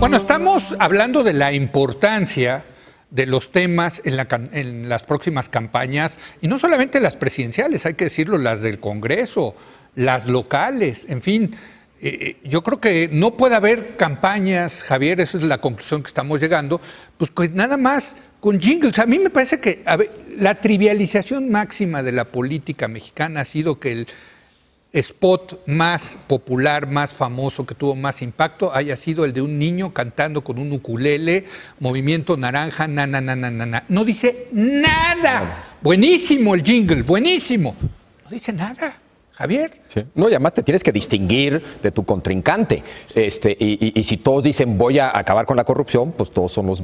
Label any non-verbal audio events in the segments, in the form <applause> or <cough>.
Bueno, estamos hablando de la importancia de los temas en, la en las próximas campañas, y no solamente las presidenciales, hay que decirlo, las del Congreso, las locales, en fin. eh, yo creo que no puede haber campañas, Javier, esa es la conclusión que estamos llegando, pues nada más con jingles. A mí me parece que la trivialización máxima de la política mexicana ha sido que el, spot más popular, más famoso, que tuvo más impacto, haya sido el de un niño cantando con un ukulele, movimiento naranja, na, na, na, na, na, na. No dice nada. Buenísimo el jingle, buenísimo. No dice nada, Javier. Sí. No, y además te tienes que distinguir de tu contrincante. Este, y, y- y si todos dicen voy a acabar con la corrupción, pues todos son los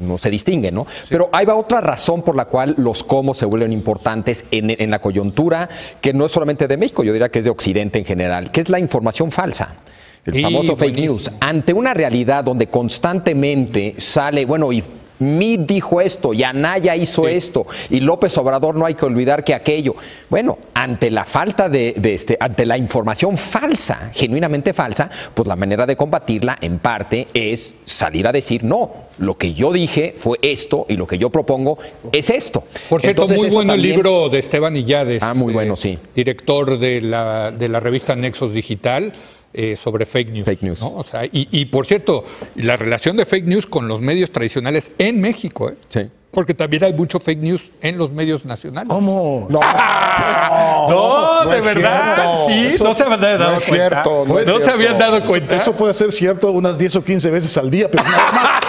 no se distinguen, ¿no? Pero hay va otra razón por la cual los cómo se vuelven importantes en, en la coyuntura, que no es solamente de México, yo diría que es de Occidente en general, que es la información falsa. El famoso fake news. Ante una realidad donde constantemente sale, bueno, y Mid dijo esto, y Anaya hizo Sí. esto, y López Obrador no hay que olvidar que aquello. Bueno, ante la falta de, de este, ante la información falsa, genuinamente falsa, pues la manera de combatirla, en parte, es salir a decir no. Lo que yo dije fue esto, y lo que yo propongo es esto. Por cierto, Entonces, muy bueno el libro de Esteban Illades. Ah, muy bueno, eh, sí. Director de la, de la revista Nexos Digital. Eh, sobre fake news. Fake news. ¿no? O sea, y, y, por cierto, la relación de fake news con los medios tradicionales en México, ¿eh? Sí. Porque también hay mucho fake news en los medios nacionales. ¿Cómo? No, <laughs> No, no de verdad. cierto. Sí, Eso no se habían dado no cuenta. es cierto, no es se cierto. habían dado cuenta. eso puede ser cierto unas 10 o 15 veces al día, pero nada más. <laughs>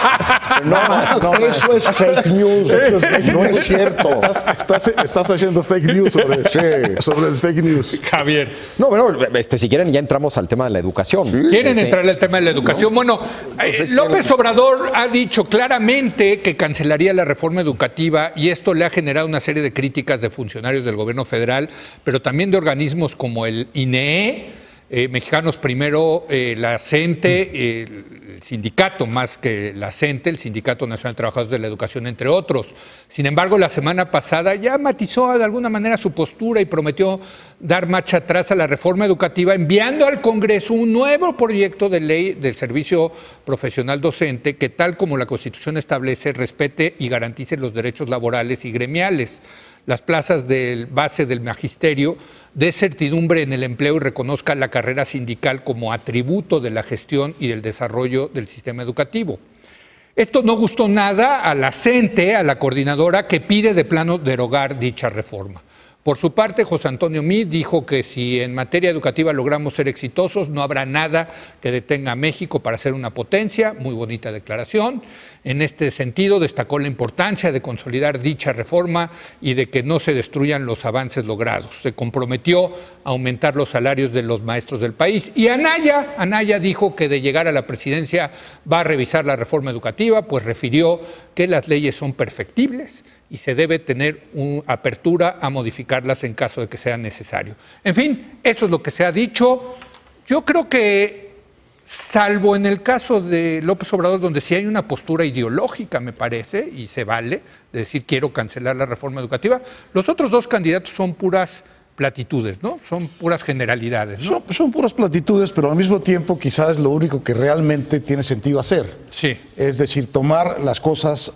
No más, no, eso es fake news. <laughs> Eso es fake no es cierto. Estás, estás haciendo fake news sobre, Sí. sobre el fake news. Javier. No, bueno, este, si quieren ya entramos al tema de la educación. ¿Quieren Este, entrar al tema de la educación? Bueno, eh, sé López quién- Obrador ha dicho claramente que cancelaría la reforma educativa y esto le ha generado una serie de críticas de funcionarios del gobierno federal, pero también de organismos como el INEE, eh, Mexicanos Primero, eh, la CENTE, eh, el sindicato más que la CENTE, el Sindicato Nacional de Trabajadores de la Educación, entre otros. Sin embargo, la semana pasada ya matizó de alguna manera su postura y prometió dar marcha atrás a la reforma educativa, enviando al Congreso un nuevo proyecto de ley del servicio profesional docente que, tal como la Constitución establece, respete y garantice los derechos laborales y gremiales las plazas del base del magisterio, dé certidumbre en el empleo y reconozca la carrera sindical como atributo de la gestión y del desarrollo del sistema educativo. Esto no gustó nada a la CENTE, a la coordinadora, que pide de plano derogar dicha reforma. Por su parte, José Antonio Mid dijo que si en materia educativa logramos ser exitosos, no habrá nada que detenga a México para ser una potencia. Muy bonita declaración. En este sentido, destacó la importancia de consolidar dicha reforma y de que no se destruyan los avances logrados. Se comprometió a aumentar los salarios de los maestros del país. Y Anaya, Anaya dijo que de llegar a la presidencia va a revisar la reforma educativa, pues refirió que las leyes son perfectibles y se debe tener una apertura a modificarlas en caso de que sea necesario. En fin, eso es lo que se ha dicho. Yo creo que, salvo en el caso de López Obrador, donde sí hay una postura ideológica, me parece, y se vale, de decir quiero cancelar la reforma educativa, los otros dos candidatos son puras platitudes, ¿no? Son puras generalidades, ¿no? Son, son puras platitudes, pero al mismo tiempo quizás es lo único que realmente tiene sentido hacer. Sí. Es decir, tomar las cosas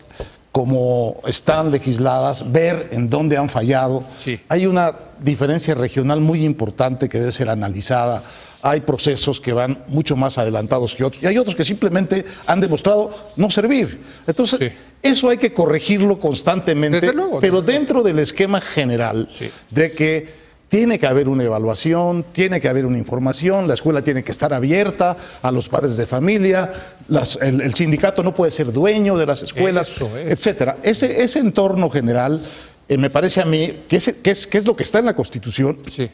como están legisladas, ver en dónde han fallado. Sí. Hay una diferencia regional muy importante que debe ser analizada. Hay procesos que van mucho más adelantados que otros y hay otros que simplemente han demostrado no servir. Entonces, Sí. eso hay que corregirlo constantemente, luego, pero dentro del esquema general Sí. de que tiene que haber una evaluación, tiene que haber una información, la escuela tiene que estar abierta a los padres de familia, las- el, el sindicato no puede ser dueño de las escuelas, Eso es. etcétera. Ese, ese entorno general, eh, me parece a mí, que es, que, es, que es lo que está en la Constitución, Sí.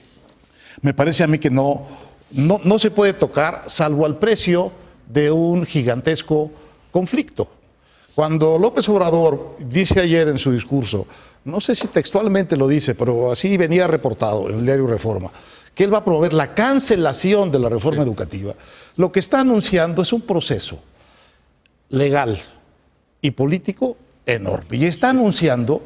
me parece a mí que no, no, no se puede tocar salvo al precio de un gigantesco conflicto. Cuando López Obrador dice ayer en su discurso, no sé si textualmente lo dice, pero así venía reportado en el diario Reforma, que él va a promover la cancelación de la reforma educativa, lo que está anunciando es un proceso legal y político enorme. Y está anunciando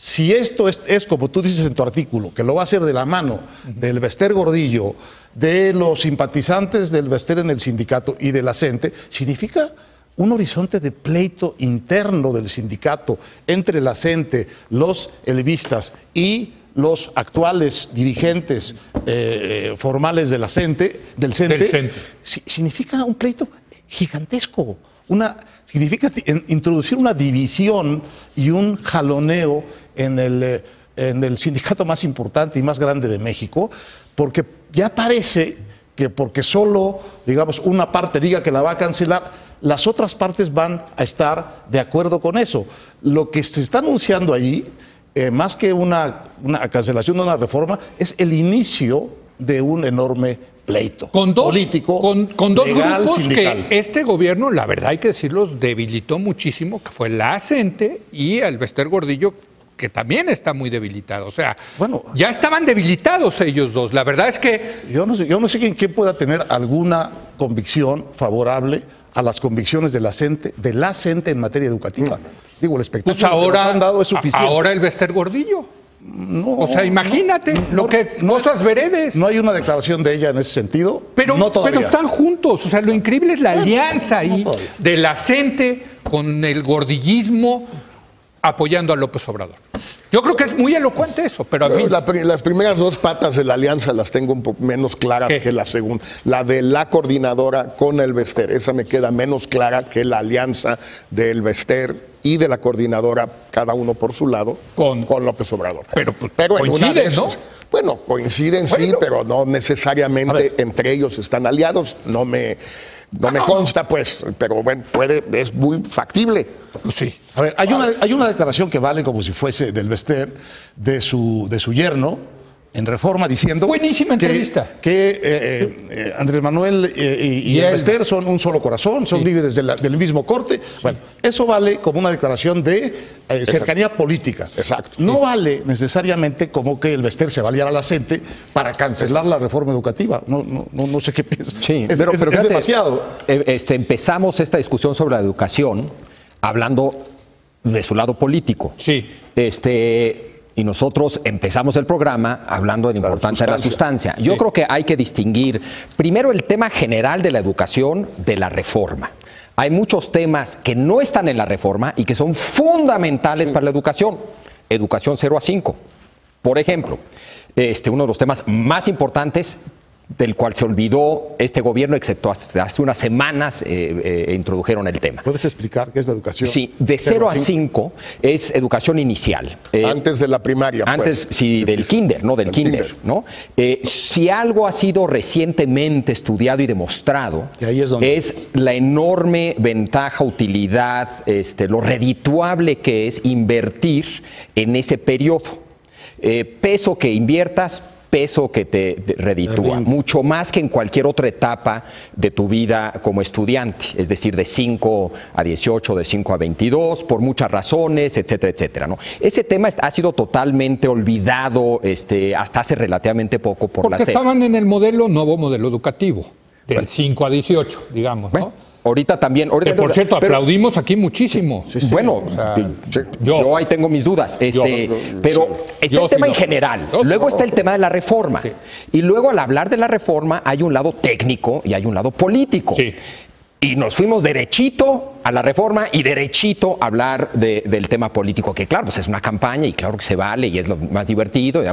Si esto es, es, como tú dices en tu artículo, que lo va a hacer de la mano del Bester Gordillo, de los simpatizantes del Bester en el sindicato y de la CENTE, significa un horizonte de pleito interno del sindicato entre la CENTE, los elvistas y los actuales dirigentes eh, formales de la CENTE, del CENTE, Del CENTE. si- significa un pleito gigantesco. Una, significa <laughs> introducir una división y un jaloneo en el, eh, en el sindicato más importante y más grande de México, porque ya parece que porque solo, digamos, una parte diga que la va a cancelar, las otras partes van a estar de acuerdo con eso. Lo que se está anunciando allí, eh, más que una, una cancelación de una reforma, es el inicio de un enorme pleito Con dos, político, con, con dos legal, grupos sindical. que este gobierno, la verdad hay que decirlo, debilitó muchísimo, que fue la CENTE y el Bester Gordillo, que también está muy debilitado. O sea, Bueno. ya estaban debilitados ellos dos. La verdad es que Yo no sé, yo no sé quién, quién pueda tener alguna convicción favorable a las convicciones de la CENTE, de la CENTE en materia educativa. Digo, el espectáculo pues ahora, que nos han dado es suficiente. ahora el Bester Gordillo. No, O sea, imagínate lo que cosas veredes. No hay una declaración de ella en ese sentido. Pero, no pero están juntos. O sea, lo increíble es la alianza ahí de la CENTE con el gordillismo apoyando a López Obrador. Yo creo que es muy elocuente eso, pero. La pri- las primeras dos patas de la alianza las tengo un poco menos claras ¿Qué? que la segunda. La de la coordinadora con el Vester, esa me queda menos clara que la alianza del Vester y de la coordinadora, cada uno por su lado, Con- López Obrador. Pero, pues, en una de esos- ¿no? Bueno, coinciden sí, pero no necesariamente entre ellos están aliados. No me, no me consta, pues, pero bueno, puede, es muy factible. Sí. A ver, hay una, hay una declaración que vale como si fuese del Bester de su, de su yerno en Reforma diciendo Buenísima que- entrevista. que, eh, eh, eh, Andrés Manuel eh, y, y Y. Bester son un solo corazón, son Sí. líderes de la- del mismo corte. Bueno, eso vale como una declaración de eh, cercanía política. Exacto. No vale necesariamente como que el Bester se valiera a la CENTE para cancelar la reforma educativa. No, no, no, no sé qué piensas. Sí, es, pero, es- pero es fíjate, demasiado. Este, empezamos esta discusión sobre la educación hablando de su lado político. Sí. Este, y nosotros empezamos el programa hablando de la importancia de la sustancia. Yo creo que hay que distinguir primero el tema general de la educación de la reforma. Hay muchos temas que no están en la reforma y que son fundamentales para la educación. Educación 0 a 5. Por ejemplo, este, uno de los temas más importantes del cual se olvidó este gobierno, excepto hace, hace unas semanas eh, eh, introdujeron el tema. ¿Puedes explicar qué es la educación? Sí, de 0 a cinco? 5 es educación inicial. Eh, antes de la primaria. pues. antes, sí, del kinder, ¿no? Del kinder, kinder. ¿no? Eh, si algo ha sido recientemente estudiado y demostrado, Y ahí es donde- la enorme ventaja, utilidad, este, lo redituable que es invertir en ese periodo. Eh, peso que inviertas, peso que te reditúa, mucho más que en cualquier otra etapa de tu vida como estudiante, es decir, de 5 a 18, de 5 a 22, por muchas razones, etcétera, etcétera. ¿no? Ese tema ha sido totalmente olvidado este, hasta hace relativamente poco por la Porque SEP. estaban en el modelo, nuevo modelo educativo, del 5 a 18, digamos, ¿no? Bueno, ahorita también. ahorita- Que por cierto, pero- aplaudimos aquí muchísimo. Bueno, sea, yo, yo- ahí tengo mis dudas. Este, Yo- pero está Yo el tema sí en general. Luego está el tema de la reforma. Y luego al hablar de la reforma hay un lado técnico y hay un lado político. Y nos fuimos derechito a la reforma y derechito a hablar de- del tema político, que claro, pues es una campaña y claro que se vale y es lo más divertido.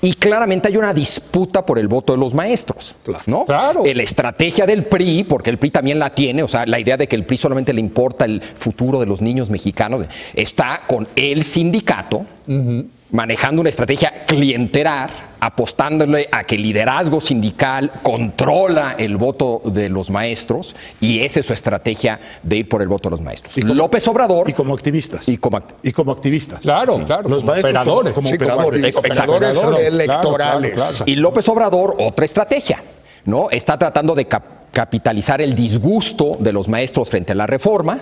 Y claramente hay una disputa por el voto de los maestros. ¿no? Claro. La estrategia del PRI, porque el PRI también la tiene, o sea, la idea de que el PRI solamente le importa el futuro de los niños mexicanos, está con el sindicato manejando una estrategia clientelar, apostándole a que el liderazgo sindical controla el voto de los maestros y esa es su estrategia de ir por el voto de los maestros. Y como- López Obrador Y como activistas. y como act- Y como activistas. Claro, claro. Los como maestros como- operadores. como Sí, operadores. electorales. claro, claro, Y López Obrador, otra estrategia, ¿no? Está tratando de cap- capitalizar el disgusto de los maestros frente a la reforma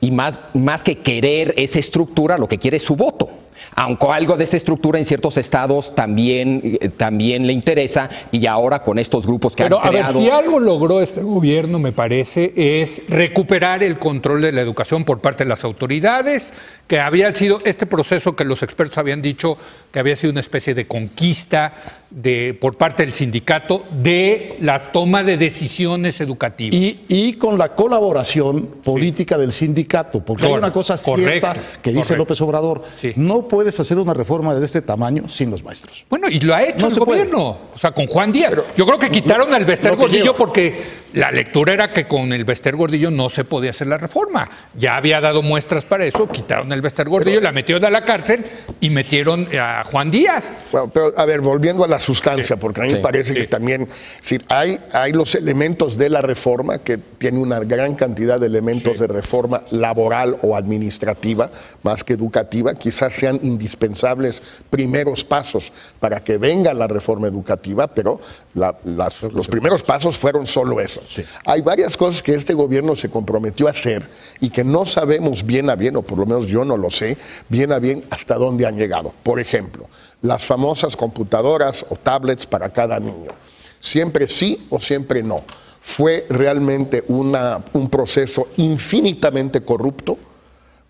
y más, más que querer esa estructura, lo que quiere es su voto. Aunque algo de esa estructura en ciertos estados también, eh, también le interesa y ahora con estos grupos que Pero han a ver, creado... si algo logró este gobierno, me parece, es recuperar el control de la educación por parte de las autoridades, que había sido este proceso que los expertos habían dicho que había sido una especie de conquista de, por parte del sindicato de las tomas de decisiones educativas. Y, y con la colaboración política del sindicato, porque hay una cosa cierta correcto, que dice correcto. López Obrador, Sí. no puedes hacer una reforma de este tamaño sin los maestros. Bueno, y lo ha hecho No el puede. gobierno, o sea, con Juan Díaz. Pero- Yo creo que quitaron al Bester Gordillo porque la lectura era que con el Bester Gordillo no se podía hacer la reforma. Ya había dado muestras para eso, quitaron al Bester Gordillo, la metieron a la cárcel y metieron a Juan Díaz. Bueno, pero a ver, volviendo a la sustancia, porque a mí Sí. me parece que también, decir, hay, hay los elementos de la reforma, que tiene una gran cantidad de elementos de reforma laboral o administrativa, más que educativa, quizás sean indispensables primeros pasos para que venga la reforma educativa, pero la- las- los primeros pasos fueron solo eso. Hay varias cosas que este gobierno se comprometió a hacer y que no sabemos bien a bien, o por lo menos yo no lo sé, bien a bien hasta dónde han llegado. Por ejemplo, las famosas computadoras o tablets para cada niño. Siempre sí o siempre no. Fue realmente un proceso infinitamente corrupto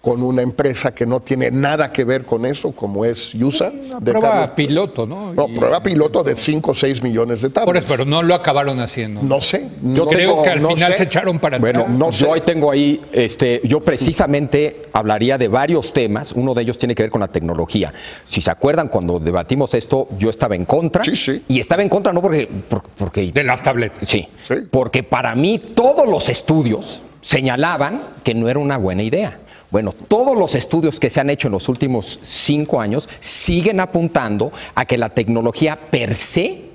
con una empresa que no tiene nada que ver con eso, como es USA. de Prueba Carlos- piloto, ¿no? No, Y- prueba piloto de 5 o 6 millones de Por tablets. eso, pero no lo acabaron haciendo. No sé. Yo no creo que al no final sé. se echaron para Bueno, atrás. no sé. yo hoy tengo ahí, este, yo precisamente hablaría de varios temas. Uno de ellos tiene que ver con la tecnología. Si se acuerdan, cuando debatimos esto, yo estaba en contra. Sí, sí. Y estaba en contra no porque, por- porque De las tabletas. Sí, Sí. porque para mí todos los estudios señalaban que no era una buena idea. Bueno, todos los estudios que se han hecho en los últimos cinco años siguen apuntando a que la tecnología per se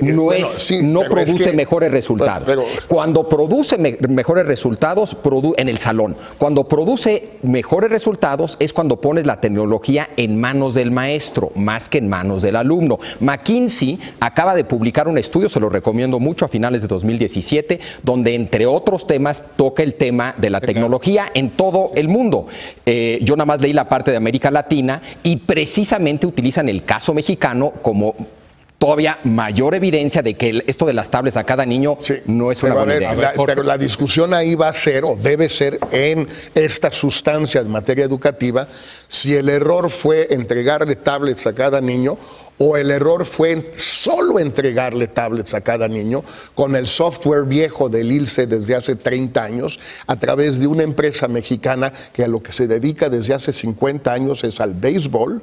no, Eh, bueno, es, sí, no es produce que- mejores resultados. pero- Cuando produce me- mejores resultados produ- en el salón, cuando produce mejores resultados es cuando pones la tecnología en manos del maestro, más que en manos del alumno. McKinsey acaba de publicar un estudio, se lo recomiendo mucho, a finales de 2017, donde entre otros temas toca el tema de la tecnología en todo el mundo. Eh, yo nada más leí la parte de América Latina y precisamente utilizan el caso mexicano como todavía mayor evidencia de que esto de las tablets a cada niño Sí, no es una buena ver, idea. la- pero la discusión ahí va a ser o debe ser en esta sustancia de materia educativa si el error fue entregarle tablets a cada niño o el error fue solo entregarle tablets a cada niño con el software viejo del ILSE desde hace 30 años a través de una empresa mexicana que a lo que se dedica desde hace 50 años es al béisbol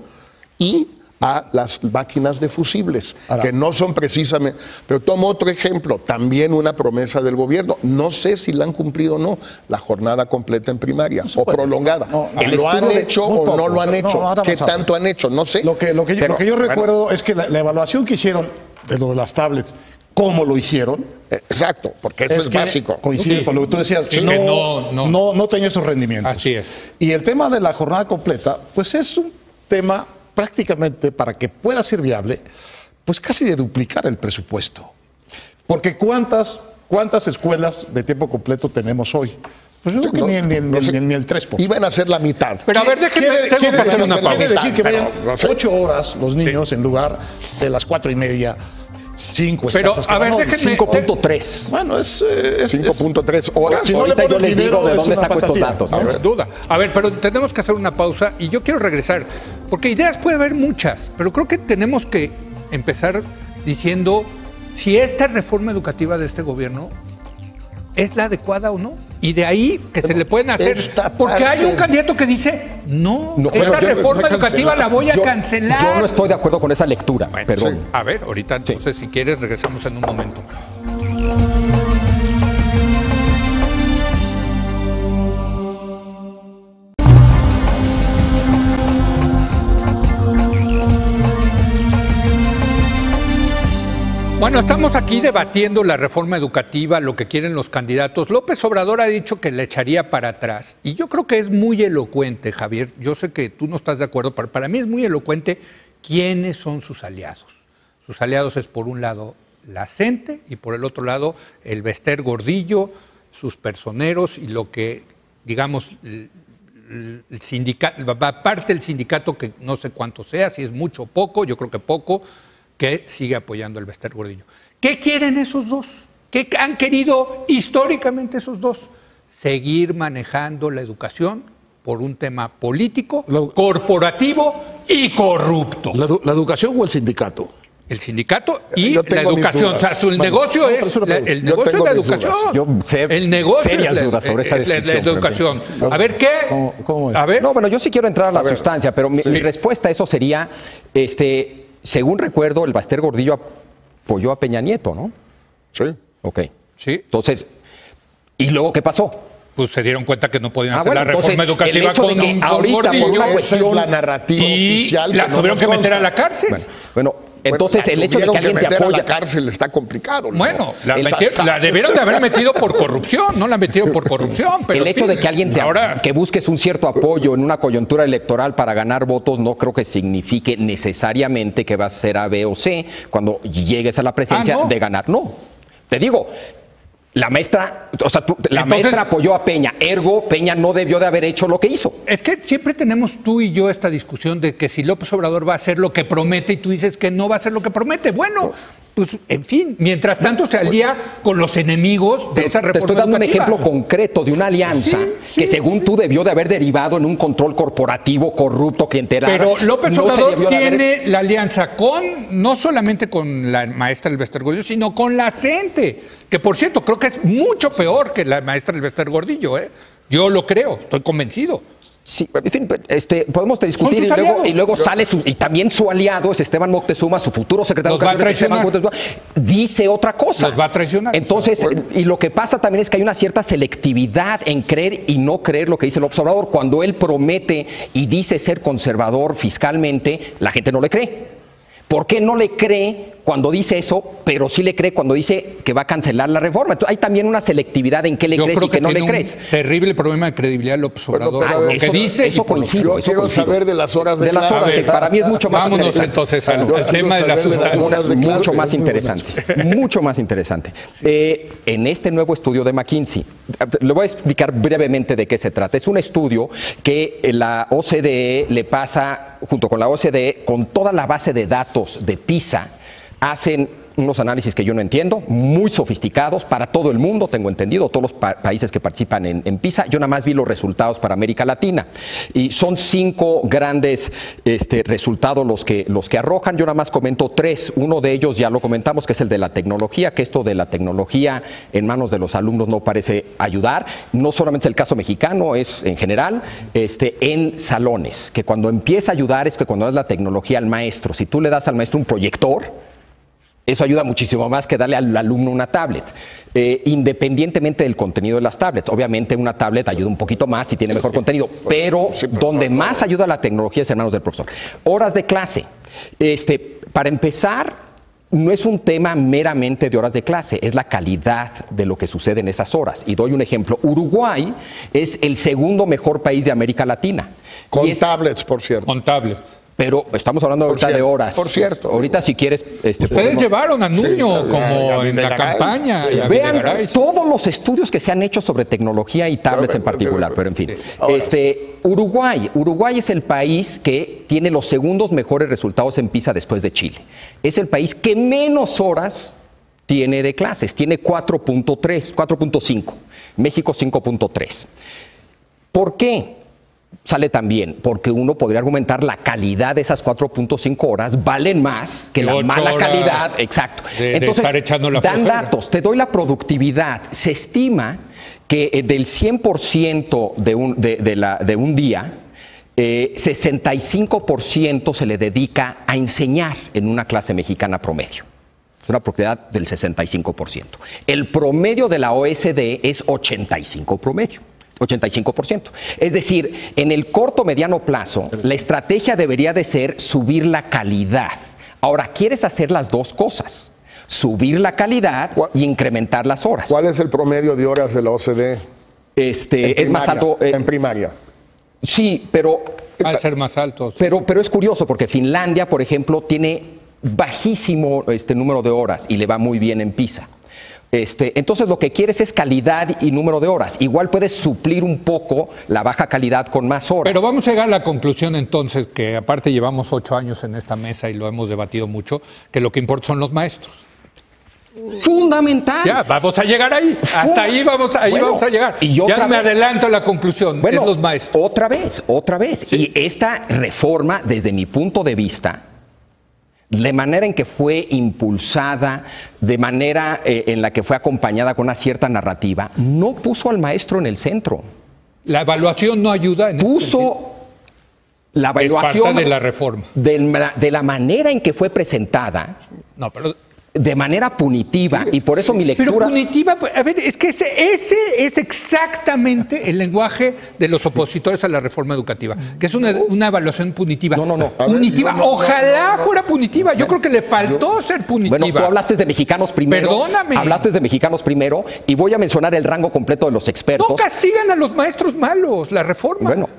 y a las máquinas de fusibles, Ahora- que no son precisamente... Pero tomo otro ejemplo, también una promesa del gobierno. No sé si la han cumplido o no, la jornada completa en primaria o prolongada. No, ¿Lo han hecho o no lo han No, hecho? ¿Qué tanto han hecho? No sé. Lo que, lo que yo, Pero, lo que yo bueno, recuerdo es que la, la evaluación que hicieron de lo de las tablets, cómo lo hicieron, eh, Exacto, porque eso es, que básico. coincide Sí. con lo que tú decías, Sí, no, que no, no. no, no tenía esos rendimientos. Así es. Y el tema de la jornada completa, pues es un tema prácticamente para que pueda ser viable, pues casi de duplicar el presupuesto. Porque ¿cuántas, cuántas escuelas de tiempo completo tenemos hoy? Pues yo creo que No, ni, ni- no ni- sé. ni- ni el 3%. Iban a ser la mitad. Pero a ver, déjenme, Quiere, tengo quiere que hacer decir, una quiere pausa. decir que vayan no sé. ocho horas los niños en lugar de las cuatro y media, cinco Pero, a ver, déjenme- 5.3. Bueno, es... es- es- 5.3 horas. Si no le Ahorita yo les dinero, digo de dónde saco estos datos. No, ¿no? no, duda. A ver, pero tenemos que hacer una pausa y yo quiero regresar, porque ideas puede haber muchas, pero creo que tenemos que empezar diciendo si esta reforma educativa de este gobierno es la adecuada o no. Y de ahí que se le pueden hacer. Porque hay un candidato que dice, no, No, esta bueno, reforma educativa cancelar. la voy a Yo- cancelar. Yo no estoy de acuerdo con esa lectura, Bueno, perdón. sí. A ver, ahorita entonces si quieres regresamos en un momento más. Bueno, estamos aquí debatiendo la reforma educativa, lo que quieren los candidatos. López Obrador ha dicho que le echaría para atrás. Y yo creo que es muy elocuente, Javier. Yo sé que tú no estás de acuerdo, pero para mí es muy elocuente quiénes son sus aliados. Sus aliados es, por un lado, la CENTE y por el otro lado, el Bester Gordillo, sus personeros y lo que, digamos, el sindicato, parte del sindicato, que no sé cuánto sea, si es mucho o poco, yo creo que poco, que sigue apoyando al Bester Gordillo. ¿Qué quieren esos dos? ¿Qué han querido históricamente esos dos? Seguir manejando la educación por un tema político, corporativo y corrupto. ¿La, la educación o el sindicato? El sindicato y la educación. O sea, su negocio es la, el negocio es la educación. Yo sé el negocio serias es la, dudas sobre esta descripción. la educación. A ver qué. ¿Cómo- cómo es? A ver. No, bueno, yo sí quiero entrar a la sustancia, pero mi, mi respuesta a eso sería, este, según recuerdo, el Baster Gordillo apoyó a Peña Nieto, ¿no? Sí. Ok. Sí. Entonces, ¿y luego qué pasó? Pues se dieron cuenta que no podían Ah, hacer bueno, la reforma entonces, educativa el hecho de con, que con ahorita, por una Esa es cuestión- la narrativa y oficial. la no tuvieron que meter consta. a la cárcel. Bueno, bueno, entonces Bueno, el hecho de que alguien te meter a apoya... la cárcel está complicado. ¿no? Bueno, la, Esa- metieron- la debieron de haber metido por corrupción, no la metieron por corrupción. Pero el hecho de que alguien te ahora que busques un cierto apoyo en una coyuntura electoral para ganar votos no creo que signifique necesariamente que vas a ser A, B o C cuando llegues a la presencia Ah, ¿no? de ganar. No. Te digo, la maestra, o sea, tú- la Entonces- maestra apoyó a Peña, ergo Peña no debió de haber hecho lo que hizo. Es que siempre tenemos tú y yo esta discusión de que si López Obrador va a hacer lo que promete y tú dices que no va a hacer lo que promete. Bueno, pues en fin, mientras tanto se alía con los enemigos de esa Te reforma estoy dando un ejemplo concreto de una alianza Sí, sí, que según tú debió de haber derivado en un control corporativo corrupto clientelar. Pero López No Obrador haber- tiene la alianza con, no solamente con la maestra del Gordillo, sino con la CENTE, que por cierto creo que es mucho peor que la maestra del Gordillo, ¿eh? Yo lo creo, estoy convencido. Sí, en fin, este, podemos discutir y luego, y luego sale su, y también su aliado es Esteban Moctezuma, su futuro secretario Los va a Esteban. Moctezuma, dice otra cosa. Los va a traicionar. Entonces, y lo que pasa también es que hay una cierta selectividad en creer y no creer lo que dice el observador. Cuando él promete y dice ser conservador fiscalmente, la gente no le cree. ¿Por qué no le cree cuando dice eso, pero sí le cree cuando dice que va a cancelar la reforma? Entonces, hay también una selectividad en qué le Yo crees creo y que no le un crees. terrible problema de credibilidad López Bueno, Obrador. pero por a lo que dice eso. Yo eso quiero coincido. saber de las horas de, de las horas, que para mí es mucho más Vámonos interesante. entonces al, <laughs> tema de la sustancia. horas de clase. mucho más interesante, mucho más interesante. Eh, en este nuevo estudio de McKinsey, le voy a explicar brevemente de qué se trata. Es un estudio que la OCDE le pasa, junto con la OCDE, con toda la base de datos de PISA, hacen unos análisis que yo no entiendo, muy sofisticados para todo el mundo, tengo entendido, todos los pa- países que participan en, en PISA. Yo nada más vi los resultados para América Latina. Y son cinco grandes este, resultados los que, los que arrojan. Yo nada más comento tres. Uno de ellos ya lo comentamos, que es el de la tecnología, que esto de la tecnología en manos de los alumnos no parece ayudar. No solamente es el caso mexicano, es en general este, en salones, que cuando empieza a ayudar es que cuando das la tecnología al maestro, si tú le das al maestro un proyector, eso ayuda muchísimo más que darle al alumno una tablet, eh, independientemente del contenido de las tablets. Obviamente una tablet ayuda un poquito más si tiene mejor contenido, pero donde más ayuda la tecnología es en manos del profesor. Horas de clase. Este, para empezar, no es un tema meramente de horas de clase, es la calidad de lo que sucede en esas horas. Y doy un ejemplo. Uruguay es el segundo mejor país de América Latina. Con Y es- tablets, por cierto. Con tablets. Pero estamos hablando ahorita de horas. por cierto. Ahorita si quieres... Este, Ustedes podemos- llevaron a Nuño Sí, como a en la campaña. y Vean todos los estudios que se han hecho sobre tecnología y tablets en particular, pero en fin. Ahora. Este, Uruguay. Uruguay es el país que tiene los segundos mejores resultados en PISA después de Chile. Es el país que menos horas tiene de clases. Tiene 4.3, 4.5. México 5.3. ¿Por qué? Sale también, porque uno podría argumentar la calidad de esas 4.5 horas valen más que la mala calidad. Exacto. de- de Entonces, estar echando la dan flojera. datos, te doy la productividad. Se estima que eh, del 100% de un, de, de la- de un día, eh, 65% se le dedica a enseñar en una clase mexicana promedio. Es una propiedad del 65%. El promedio de la OSD es 85 promedio. 85%. Es decir, en el corto mediano plazo, la estrategia debería de ser subir la calidad. Ahora, quieres hacer las dos cosas, subir la calidad ¿Cuál- y incrementar las horas. ¿Cuál es el promedio de horas de la OCDE? Este, En es más alto. eh, en primaria. sí, pero Va a ser más altos. Pero, pero es curioso porque Finlandia, por ejemplo, tiene bajísimo este número de horas y le va muy bien en PISA. Este, entonces lo que quieres es calidad y número de horas. Igual puedes suplir un poco la baja calidad con más horas. Pero vamos a llegar a la conclusión entonces, que aparte llevamos ocho años en esta mesa y lo hemos debatido mucho, que lo que importa son los maestros. Fundamental. Ya, vamos a llegar ahí. Hasta ahí vamos, ahí Bueno, vamos a llegar. y ya me vez- adelanto a la conclusión. Bueno, es los maestros. Otra vez, otra vez. Y esta reforma, desde mi punto de vista, de manera en que fue impulsada, de manera eh, en la que fue acompañada con una cierta narrativa, no puso al maestro en el centro. La evaluación no ayuda en. Puso la Es parte evaluación de la reforma. de la manera en que fue presentada, No, pero de manera punitiva, y por eso mi Pero lectura... punitiva, pues, a ver, es que ese, ese es exactamente el lenguaje de los opositores a la reforma educativa, que es una, una evaluación punitiva. No, no, no. Ver, Punitiva, no, no, no, ojalá no, no. fuera punitiva. Yo creo que le faltó ser punitiva. Bueno, tú hablaste de mexicanos primero. Perdóname. Hablaste de mexicanos primero y voy a mencionar el rango completo de los expertos. No castigan a los maestros malos, la reforma. Bueno,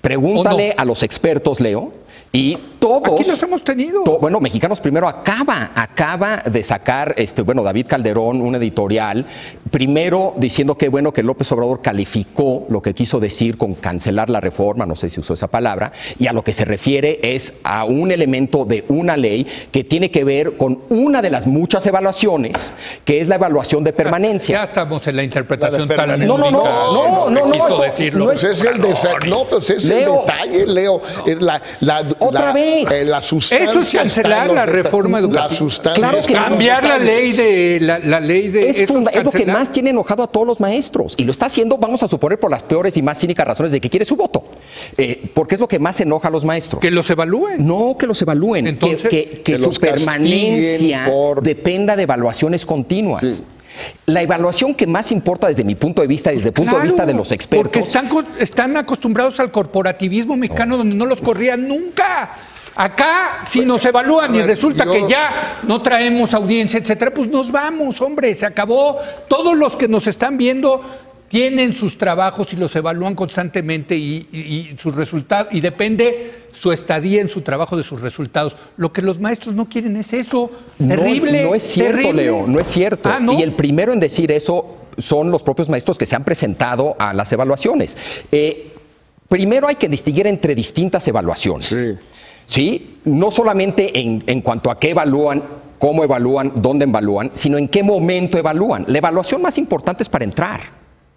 pregúntale a los expertos, Leo, y todos. Aquí los hemos tenido. to- bueno, Mexicanos Primero acaba, acaba de sacar, este, bueno, David Calderón, un editorial, primero diciendo que bueno que López Obrador calificó lo que quiso decir con cancelar la reforma, no sé si usó esa palabra, y a lo que se refiere es a un elemento de una ley que tiene que ver con una de las muchas evaluaciones, que es la evaluación de permanencia. Ya estamos en la interpretación La de permanencia. No, no, no, no, no, no, quiso esto decirlo. no es- Pues es el no, pues es Leo. el detalle, Leo. Es La, la- Otra la- vez. eh, la sustancia Eso es cancelar la reforma La educativa. sustancia Claro que Cambiar la ley de la, la ley de Es, funda- es lo que cancelar. Más tiene enojado a todos los maestros y lo está haciendo, vamos a suponer, por las peores y más cínicas razones de que quiere su voto. Eh, porque es lo que más enoja a los maestros. que los evalúen. no que los evalúen, que- Entonces, que, que que su permanencia por- dependa de evaluaciones continuas. La evaluación que más importa desde mi punto de vista, desde el punto de vista de los expertos, Porque están acostumbrados al corporativismo mexicano donde no los corrían nunca. Acá, si nos evalúan y ver, resulta yo- que ya no traemos audiencia, etcétera, pues nos vamos, hombre, se acabó. Todos los que nos están viendo tienen sus trabajos y los evalúan constantemente y, y- y sus resultados, y depende su estadía en su trabajo de sus resultados. Lo que los maestros no quieren es eso. No, Terrible. No es cierto, terrible. Leo, no es cierto. Ah, ¿no? Y el primero en decir eso son los propios maestros que se han presentado a las evaluaciones. Eh, primero hay que distinguir entre distintas evaluaciones. Sí. ¿Sí? No solamente en, en cuanto a qué evalúan, cómo evalúan, dónde evalúan, sino en qué momento evalúan. La evaluación más importante es para entrar.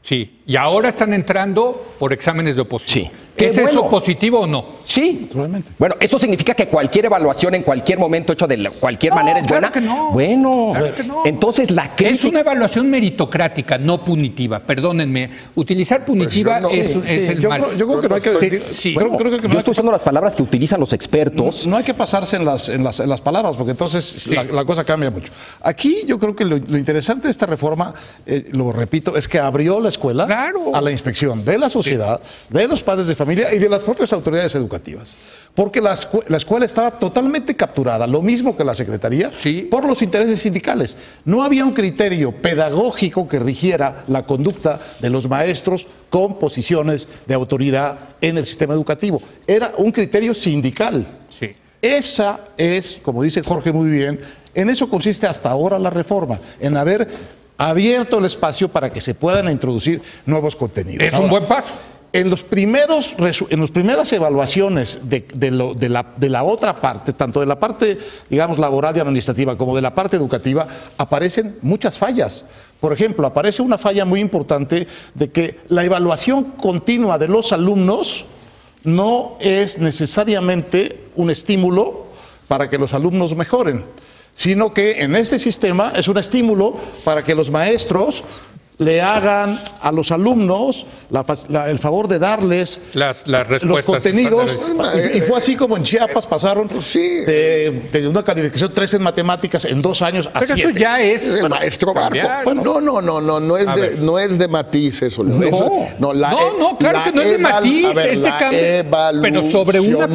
Sí, y ahora están entrando por exámenes de oposición. Sí. Qué ¿Es eso positivo o no? Sí. Naturalmente. Bueno, ¿eso significa que cualquier evaluación en cualquier momento hecha de cualquier No, manera es claro buena? que no. Bueno, Claro que no. entonces la crítica... Es una evaluación meritocrática, no punitiva. Perdónenme. Utilizar punitiva Pues no- es, sí, es Sí, el yo, mal. creo, yo creo que no hay que. Sí, creo- Bueno, creo que no Yo estoy usando las palabras que utilizan los expertos. No hay que pasarse en las, en las, en las palabras, porque entonces la, la cosa cambia mucho. Aquí yo creo que lo, lo interesante de esta reforma, eh, lo repito, es que abrió la escuela Claro. a la inspección de la sociedad, de los padres de familia y de las propias autoridades educativas. Porque la, escue- la escuela estaba totalmente capturada, lo mismo que la Secretaría, Sí. por los intereses sindicales. No había un criterio pedagógico que rigiera la conducta de los maestros con posiciones de autoridad en el sistema educativo. Era un criterio sindical. Sí. Esa es, como dice Jorge muy bien, en eso consiste hasta ahora la reforma, en haber abierto el espacio para que se puedan introducir nuevos contenidos. Es un buen paso. En los primeros, en las primeras evaluaciones de la, de la otra parte, tanto de la parte, digamos, laboral y administrativa como de la parte educativa, aparecen muchas fallas. Por ejemplo, aparece una falla muy importante de que la evaluación continua de los alumnos no es necesariamente un estímulo para que los alumnos mejoren, sino que en este sistema es un estímulo para que los maestros le hagan a los alumnos la fac- la- el favor de darles Las, las los contenidos. estándares. Y, y fue así como en Chiapas pasaron Sí. de, de una calificación 3 en matemáticas en dos años a Pero eso 7. ya es. El maestro Barco. no, no, no, no, no es, de, no es de matiz eso. No. Eso- no, la No, e- no, claro la que no es de matiz, ver, este cambio, pero sobre una-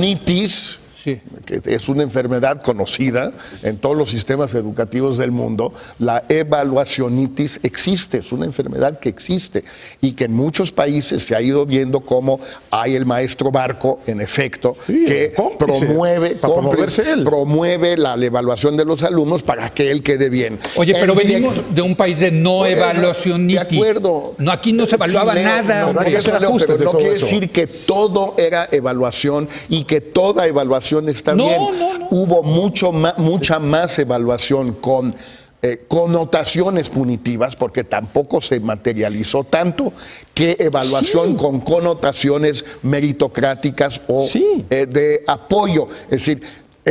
Sí. que es una enfermedad conocida en todos los sistemas educativos del mundo, la evaluacionitis existe, es una enfermedad que existe y que en muchos países se ha ido viendo cómo hay el maestro Barco, en efecto, Sí, que cómplice, promueve, promoverse él. promueve la, la evaluación de los alumnos para que él quede bien. Oye, pero venimos de un país de no evaluacionitis. De acuerdo. No, aquí no se evaluaba Sí, nada. no, de no todo quiere decir que todo era evaluación y que toda evaluación está No, bien. no, no. Hubo mucho ma- mucha más evaluación con eh, connotaciones punitivas, porque tampoco se materializó tanto, que evaluación con connotaciones meritocráticas o Sí. eh, de apoyo. Es decir,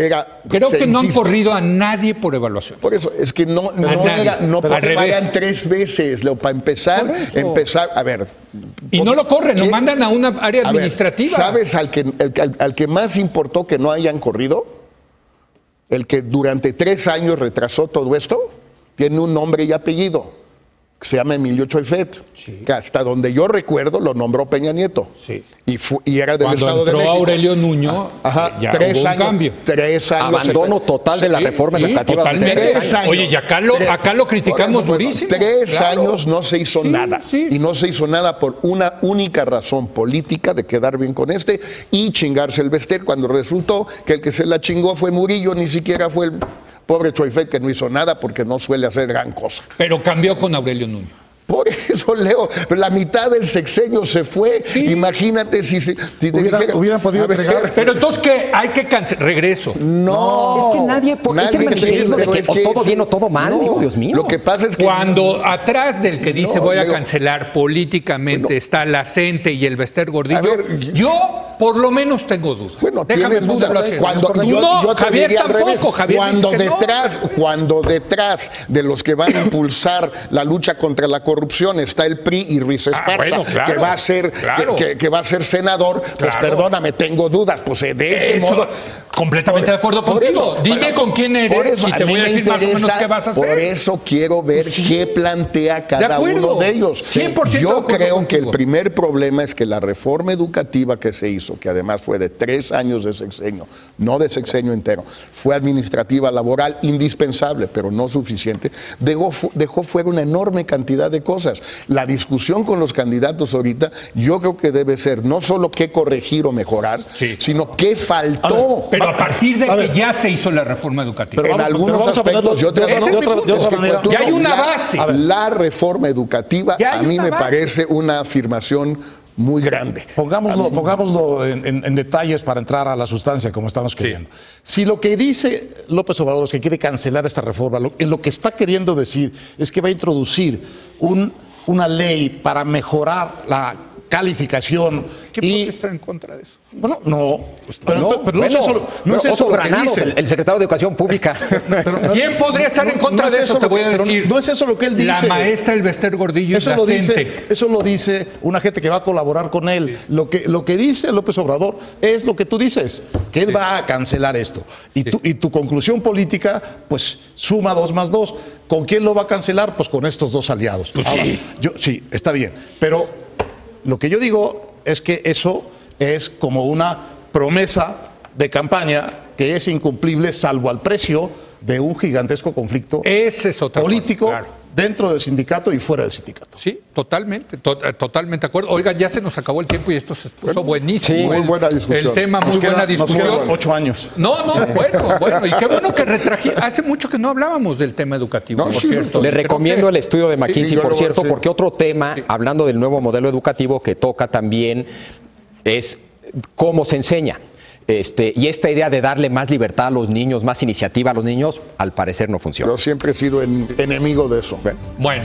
era. Creo que no han corrido a nadie por evaluación. por eso, es que no, no, nadie. era, no vayan tres veces, Leo, para empezar, empezar, a ver. Y no lo corren, lo ¿quién- mandan a una área ver, administrativa. ¿Sabes al que, el que- al, al que más importó que no hayan corrido? El que durante tres años retrasó todo esto, tiene un nombre y apellido, que se llama Emilio Choifet, que hasta donde yo recuerdo lo nombró Peña Nieto. Sí. Y, y era del Cuando Estado de entró México. Aurelio Nuño, Ajá, ya tres hubo un años, cambio. Tres años. Abandono total de la reforma sí, educativa. totalmente. Tres años. Oye, y acá lo, acá lo criticamos durísimo. Tres Claro. años no se hizo Sí, nada. sí. Y no se hizo nada por una única razón política de quedar bien con este y chingarse el Bester cuando resultó que el que se la chingó fue Murillo, ni siquiera fue el pobre Choifet que no hizo nada porque no suele hacer gran cosa. Pero cambió con Aurelio Nuño. Por eso, Leo, pero la mitad del sexenio se fue. Imagínate si, se- si te Hubiera- dijera- hubieran podido ver, agregar- Pero entonces, ¿qué? Hay que cancelar. Regreso. No, Es que nadie ese nadie maniqueísmo quiere, de que o es todo es- bien o todo mal, digo, Dios mío. Lo que pasa es que Cuando atrás del que dice No, voy a Leo. cancelar políticamente está la Cente y el Bester Gordillo, ver, yo por lo menos tengo dudas. Bueno, Déjame tienes duda. ponerlo así. Cuando, Tú yo, no, yo te Javier diría al tampoco, revés. Javier cuando dice que no. detrás, cuando detrás de los que van a impulsar la lucha contra la corrupción está el PRI y Ruiz Ah, Esparza, bueno, claro, que va a ser, claro. que, que- que va a ser senador, pues Claro. perdóname, tengo dudas. Pues eh, de ese Eso, modo. completamente de acuerdo contigo. Dime con quién eres eso, y te voy a decir más o menos qué vas a hacer. Por eso quiero ver qué plantea cada uno de ellos. 100% de Yo creo que el primer problema es que la reforma educativa que se hizo, que además fue de tres años de sexenio, no de sexenio entero, fue administrativa, laboral, indispensable, pero no suficiente, dejó, dejó fuera una enorme cantidad de cosas. La discusión con los candidatos ahorita, yo creo que debe ser no solo qué corregir o mejorar, Sí. sino qué faltó. Pero a partir de A que ver. ya se hizo la reforma educativa. Pero en vamos- algunos pero aspectos, yo te otra- otra Es que manera. tú Ya hay una la- base. ver, La reforma educativa a mí me base. parece una afirmación muy grande. Pongámoslo, pongámoslo en, en- en detalles para entrar a la sustancia como estamos queriendo. Si lo que dice López Obrador es que quiere cancelar esta reforma, lo, en lo que está queriendo decir es que va a introducir un- una ley para mejorar la calificación ¿Qué y estar en contra de eso? bueno, no, pero, No, pero no es eso, no es pero eso Otto lo que dice. el, el secretario de Educación Pública. <laughs> Pero no- <laughs> ¿Quién podría estar en contra no es de eso? eso Te voy a decir. no es eso lo que él La dice. maestra el Bester Gordillo Eso la lo, dice, eso lo dice una gente que va a colaborar con él. Lo, que, lo que dice López Obrador es lo que tú dices, que él va a cancelar esto. Y, tu, y tu conclusión política, pues suma dos más dos. ¿Con quién lo va a cancelar? Pues con estos dos aliados. Pues Ahora, sí. Yo, sí, está bien. Pero lo que yo digo es que eso es como una promesa de campaña que es incumplible salvo al precio de un gigantesco conflicto Ese es político claro. Dentro del sindicato y fuera del sindicato. Sí, totalmente, to- eh, totalmente de acuerdo. Oigan, ya se nos acabó el tiempo y esto se puso buenísimo. sí, muy El- buena discusión. El tema, muy queda- buena nos discusión. quedan ocho años. No, no, bueno, bueno. Y qué bueno que retraje. Hace mucho que no hablábamos del tema educativo, No, por sí, cierto. Le recomiendo que- el estudio de McKinsey, Sí, por cierto, porque otro tema, hablando del nuevo modelo educativo que toca también, es cómo se enseña. Este, y esta idea de darle más libertad a los niños, más iniciativa a los niños, al parecer no funciona. Yo siempre he sido en- enemigo de eso. Bueno.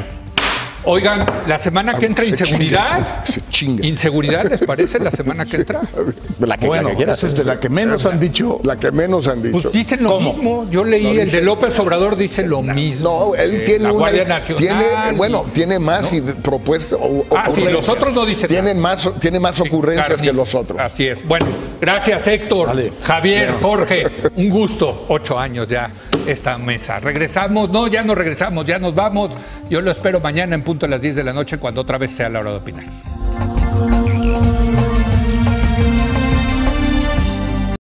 Oigan, la semana que entra Se inseguridad. chingue, se chingue. ¿Inseguridad les parece la semana que entra? <laughs> La que, Bueno, la que quieras. esa es de la que menos han dicho. La que menos han dicho. Pues dicen lo ¿Cómo? mismo. Yo leí No, el de López Obrador dice lo mismo. No, él Eh, tiene la una. Guardia Nacional. tiene, bueno, tiene más y de- propuestas. Ah, sí, los otros no dicen Tienen más, tiene más ocurrencias Carni. que los otros. Así es. Bueno, gracias Héctor, Vale. Javier, Jorge, <laughs> un gusto. Ocho años ya esta mesa. Regresamos, no, ya no regresamos, ya nos vamos. Yo lo espero mañana en punto a las 10 de la noche cuando otra vez sea la hora de opinar.